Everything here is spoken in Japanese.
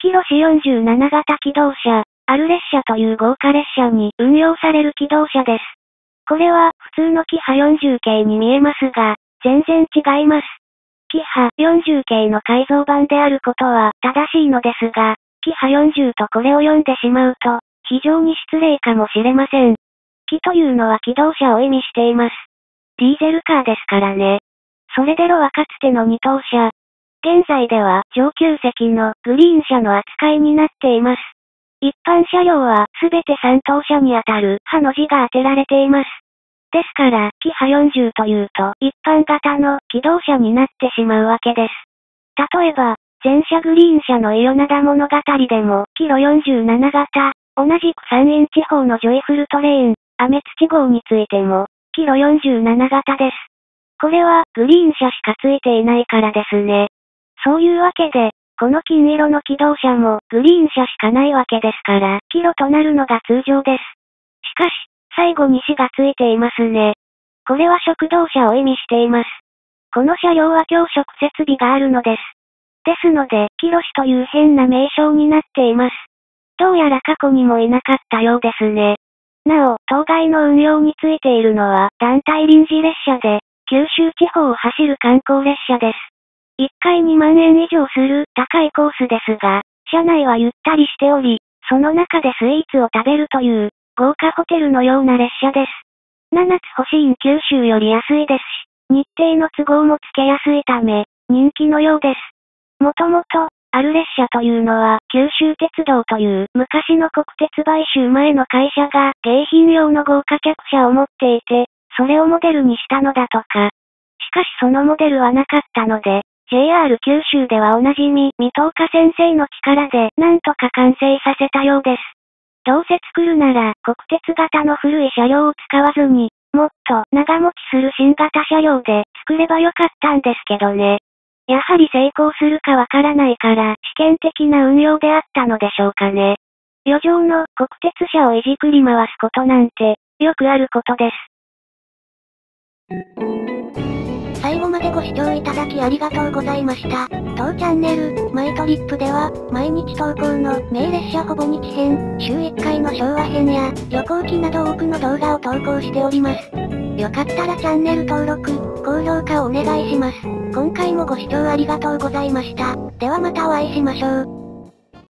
キロシ47型機動車、ある列車という豪華列車に運用される機動車です。これは普通のキハ40系に見えますが、全然違います。キハ40系の改造版であることは正しいのですが、キハ40とこれを読んでしまうと、非常に失礼かもしれません。キというのは機動車を意味しています。ディーゼルカーですからね。それでロはかつての二等車。現在では上級席のグリーン車の扱いになっています。一般車両はすべて三等車にあたる歯の字が当てられています。ですから、キハ40というと一般型の機動車になってしまうわけです。例えば、全車グリーン車のイオナダ物語でも、キロ47型、同じく山陰地方のジョイフルトレーン、アメツチ号についても、キロ47型です。これは、グリーン車しかついていないからですね。そういうわけで、この金色の機動車も、グリーン車しかないわけですから、キロとなるのが通常です。しかし、最後に死がついていますね。これは食堂車を意味しています。この車両は強食設備があるのです。ですので、キロシという変な名称になっています。どうやら過去にもいなかったようですね。なお、当該の運用についているのは団体臨時列車で、九州地方を走る観光列車です。1回2万円以上する高いコースですが、車内はゆったりしており、その中でスイーツを食べるという豪華ホテルのような列車です。7つ欲しい九州より安いですし、日程の都合もつけやすいため、人気のようです。もともと、ある列車というのは、九州鉄道という昔の国鉄買収前の会社が迎賓用の豪華客車を持っていて、それをモデルにしたのだとか。しかしそのモデルはなかったので、JR 九州ではおなじみ、水戸岡先生の力で、なんとか完成させたようです。どうせ作るなら、国鉄型の古い車両を使わずに、もっと長持ちする新型車両で作ればよかったんですけどね。やはり成功するかわからないから、試験的な運用であったのでしょうかね。余剰の国鉄車をいじくり回すことなんて、よくあることです。最後までご視聴いただきありがとうございました。当チャンネル、マイトリップでは、毎日投稿の名列車ほぼ日編、週1回の昭和編や、旅行記など多くの動画を投稿しております。よかったらチャンネル登録、高評価をお願いします。今回もご視聴ありがとうございました。ではまたお会いしましょう。